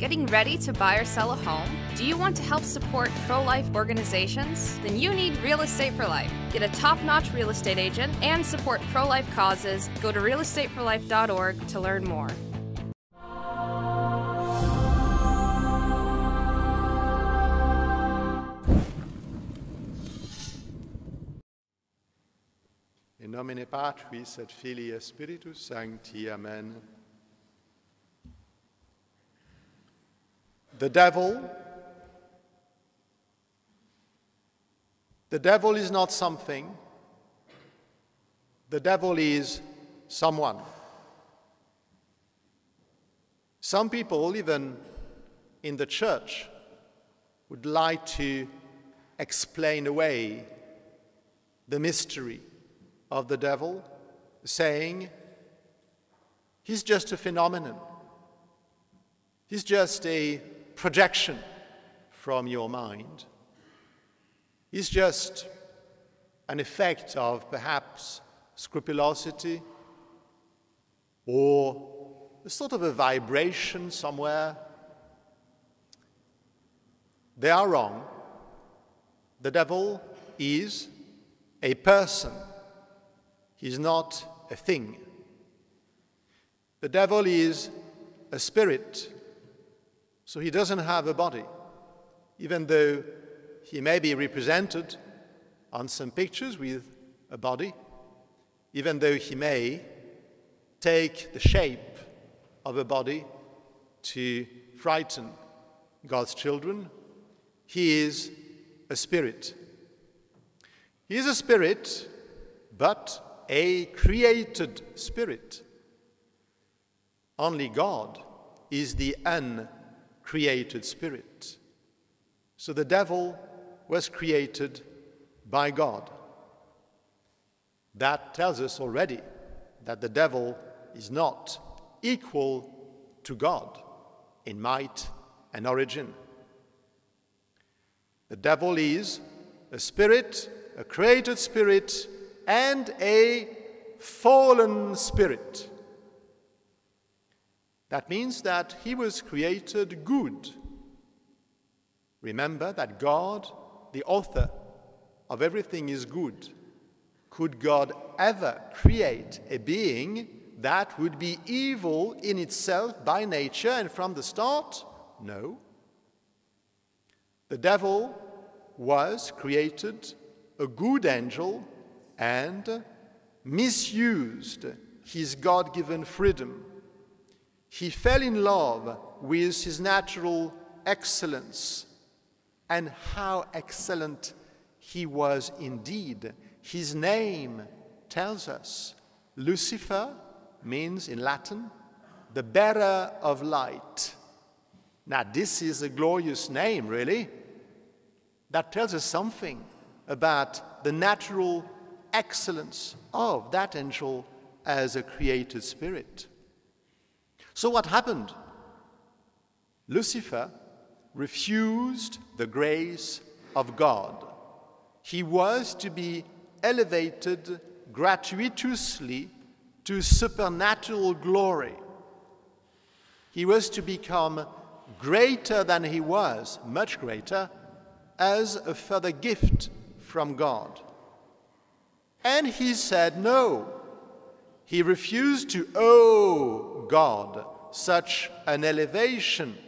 Getting ready to buy or sell a home? Do you want to help support pro life organizations? Then you need Real Estate for Life. Get a top notch real estate agent and support pro life causes. Go to realestateforlife.org to learn more. In nomine Patris et Filii Spiritus Sancti. Amen. The devil, the devil is not something, the devil is someone. Some people, even in the church, would like to explain away the mystery of the devil, saying, he's just a phenomenon. He's just a projection from your mind. is just an effect of perhaps scrupulosity or a sort of a vibration somewhere. They are wrong. The devil is a person He's not a thing. The devil is a spirit, so he doesn't have a body, even though he may be represented on some pictures with a body, even though he may take the shape of a body to frighten God's children. He is a spirit. He is a spirit, but a created spirit. Only God is the uncreated spirit. So the devil was created by God. That tells us already that the devil is not equal to God in might and origin. The devil is a spirit, a created spirit and a fallen spirit. That means that he was created good. Remember that God, the author of everything, is good. Could God ever create a being that would be evil in itself by nature and from the start? No. The devil was created a good angel and misused his God given freedom. He fell in love with his natural excellence and how excellent he was indeed. His name tells us Lucifer means in Latin the bearer of light. Now, this is a glorious name, really. That tells us something about the natural excellence of that angel as a created spirit. So, what happened? Lucifer refused the grace of God. He was to be elevated gratuitously to supernatural glory. He was to become greater than he was, much greater, as a further gift from God. And he said no. He refused to owe God such an elevation.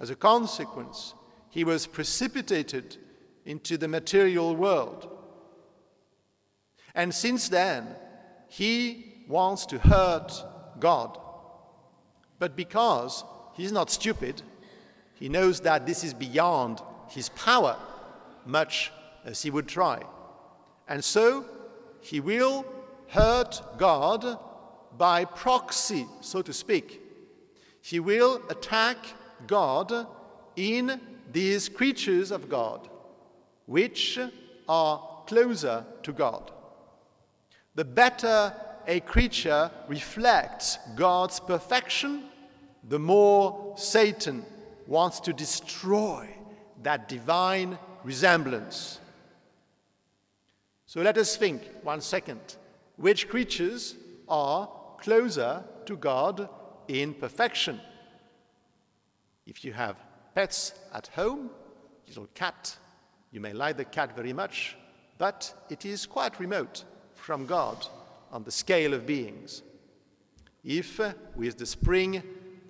As a consequence, he was precipitated into the material world. And since then, he wants to hurt God. But because he's not stupid, he knows that this is beyond his power, much as he would try. And so he will hurt God by proxy, so to speak. He will attack God in these creatures of God, which are closer to God. The better a creature reflects God's perfection, the more Satan wants to destroy that divine resemblance. So let us think one second which creatures are closer to God in perfection? If you have pets at home, little cat, you may like the cat very much, but it is quite remote from God on the scale of beings. If, uh, with the spring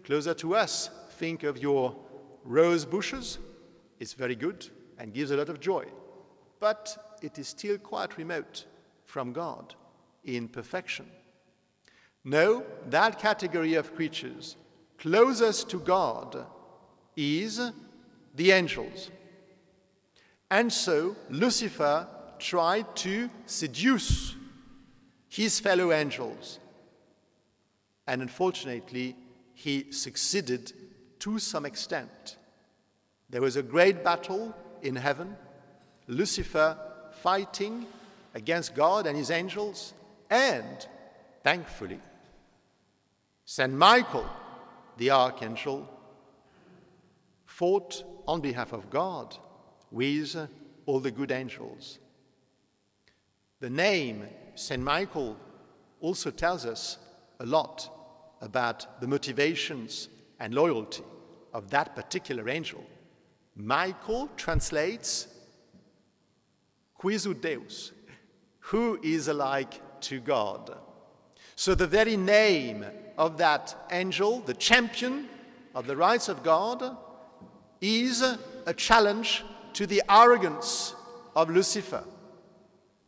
closer to us, think of your rose bushes, it's very good and gives a lot of joy. But it is still quite remote from God in perfection. No, that category of creatures closest to God is the angels. And so Lucifer tried to seduce his fellow angels. And unfortunately, he succeeded to some extent. There was a great battle in heaven, Lucifer fighting against God and his angels, and thankfully, St. Michael, the archangel, fought on behalf of God with all the good angels. The name St. Michael also tells us a lot about the motivations and loyalty of that particular angel. Michael translates quis ut Deus, who is alike to God. So the very name of that angel, the champion of the rights of God, is a challenge to the arrogance of Lucifer.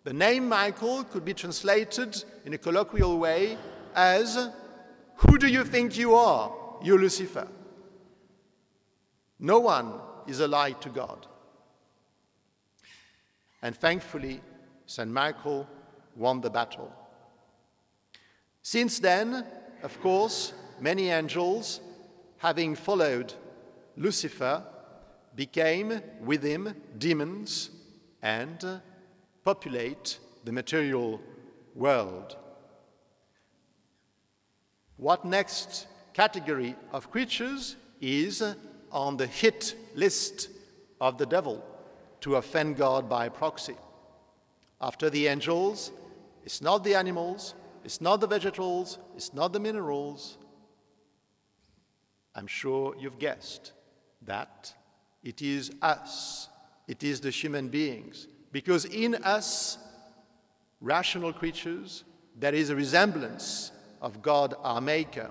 The name Michael could be translated in a colloquial way as Who do you think you are, you Lucifer? No one is allied to God. And thankfully, St. Michael won the battle. Since then, of course, many angels, having followed Lucifer, became with him demons and populate the material world. What next category of creatures is on the hit list of the devil to offend God by proxy? After the angels, it's not the animals, it's not the vegetables, it's not the minerals. I'm sure you've guessed that it is us, it is the human beings, because in us, rational creatures, there is a resemblance of God our Maker,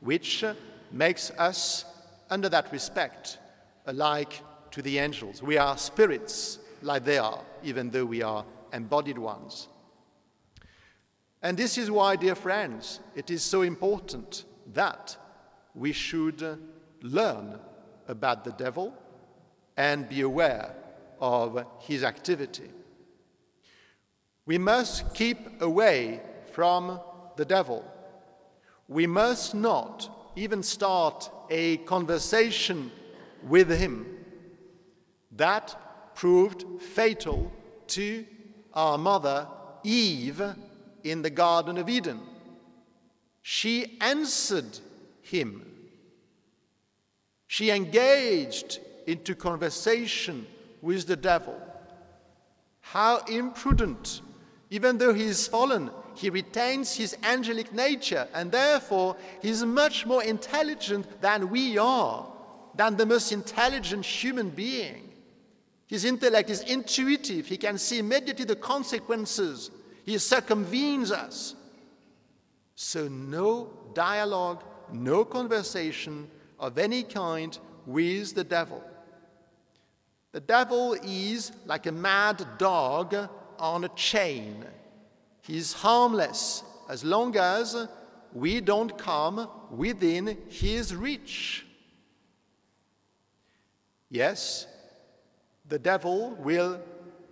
which makes us, under that respect, alike to the angels. We are spirits like they are, even though we are embodied ones. And this is why, dear friends, it is so important that we should learn about the devil and be aware of his activity. We must keep away from the devil. We must not even start a conversation with him. That proved fatal to our mother Eve in the Garden of Eden. She answered him. She engaged into conversation with the devil. How imprudent! Even though he is fallen, he retains his angelic nature, and therefore he is much more intelligent than we are, than the most intelligent human being. His intellect is intuitive, he can see immediately the consequences, he circumvenes us. So, no dialogue, no conversation of any kind with the devil. The devil is like a mad dog on a chain. He's harmless as long as we don't come within his reach. Yes, the devil will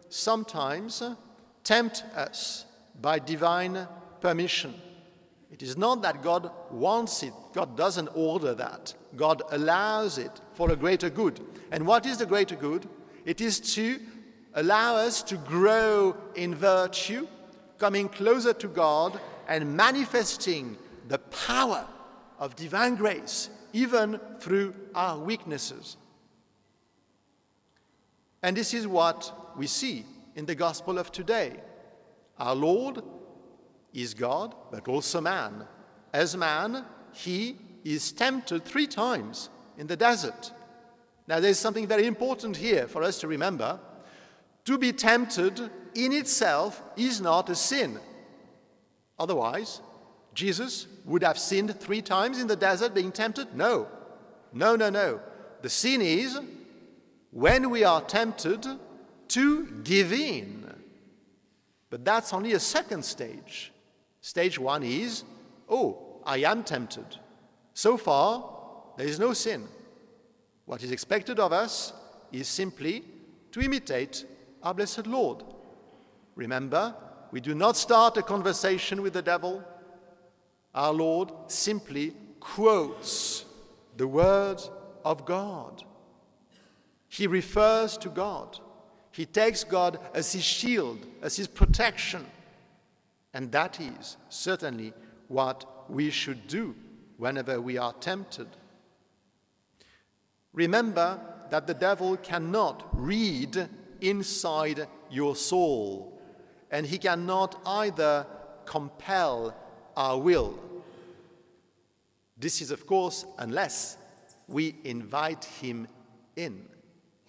sometimes tempt us by divine permission. It is not that God wants it, God doesn't order that. God allows it for a greater good. And what is the greater good? It is to allow us to grow in virtue, coming closer to God, and manifesting the power of divine grace, even through our weaknesses. And this is what we see in the gospel of today. Our Lord is God, but also man. As man, he is tempted three times in the desert. Now, there's something very important here for us to remember. To be tempted in itself is not a sin. Otherwise, Jesus would have sinned three times in the desert being tempted? No. No, no, no. The sin is when we are tempted to give in. But that's only a second stage. Stage one is, oh, I am tempted. So far, there is no sin. What is expected of us is simply to imitate our blessed Lord. Remember, we do not start a conversation with the devil. Our Lord simply quotes the words of God. He refers to God. He takes God as his shield, as his protection. And that is certainly what we should do whenever we are tempted. Remember that the devil cannot read inside your soul, and he cannot either compel our will. This is, of course, unless we invite him in,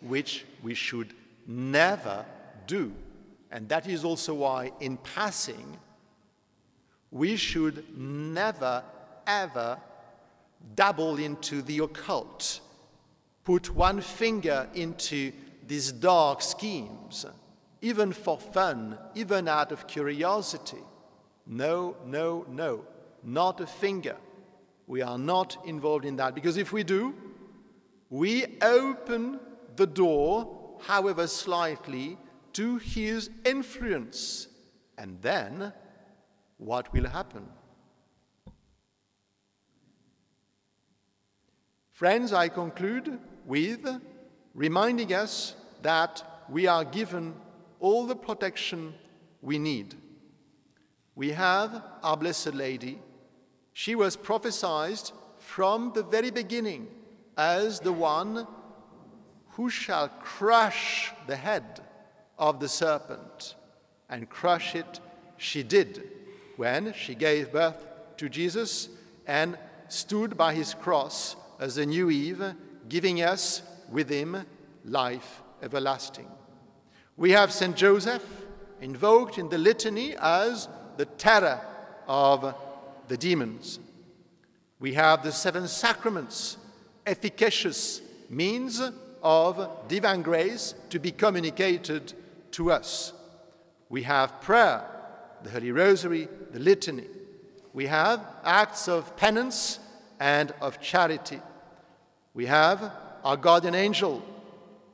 which we should never do. And that is also why, in passing, we should never, ever dabble into the occult, put one finger into these dark schemes, even for fun, even out of curiosity. No, no, no, not a finger. We are not involved in that because if we do, we open the door, however slightly, to his influence. And then what will happen? Friends, I conclude with reminding us that we are given all the protection we need. We have our Blessed Lady. She was prophesied from the very beginning as the one who shall crush the head of the serpent. And crush it she did when she gave birth to Jesus and stood by his cross as a new Eve, giving us with him life everlasting. We have St. Joseph invoked in the litany as the terror of the demons. We have the seven sacraments, efficacious means of divine grace to be communicated to us. We have prayer, the Holy Rosary, the Litany. We have acts of penance and of charity. We have our guardian angel.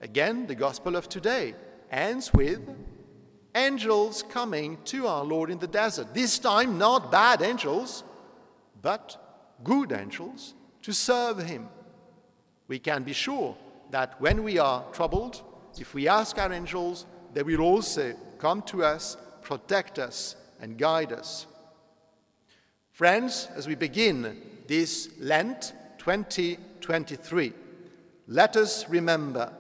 Again, the Gospel of today ends with angels coming to our Lord in the desert. This time, not bad angels, but good angels to serve Him. We can be sure that when we are troubled, if we ask our angels, they will also come to us, protect us, and guide us. Friends, as we begin this Lent 2023, let us remember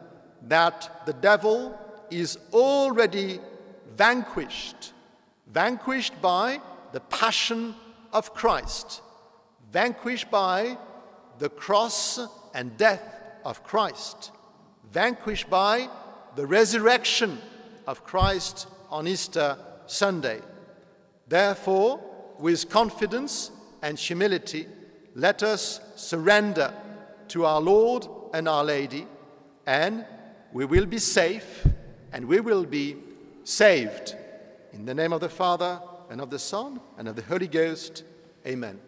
that the devil is already vanquished, vanquished by the passion of Christ, vanquished by the cross and death of Christ, vanquished by the resurrection of Christ on Easter Sunday. Therefore, with confidence and humility, let us surrender to our Lord and our Lady, and we will be safe and we will be saved. In the name of the Father, and of the Son, and of the Holy Ghost, amen.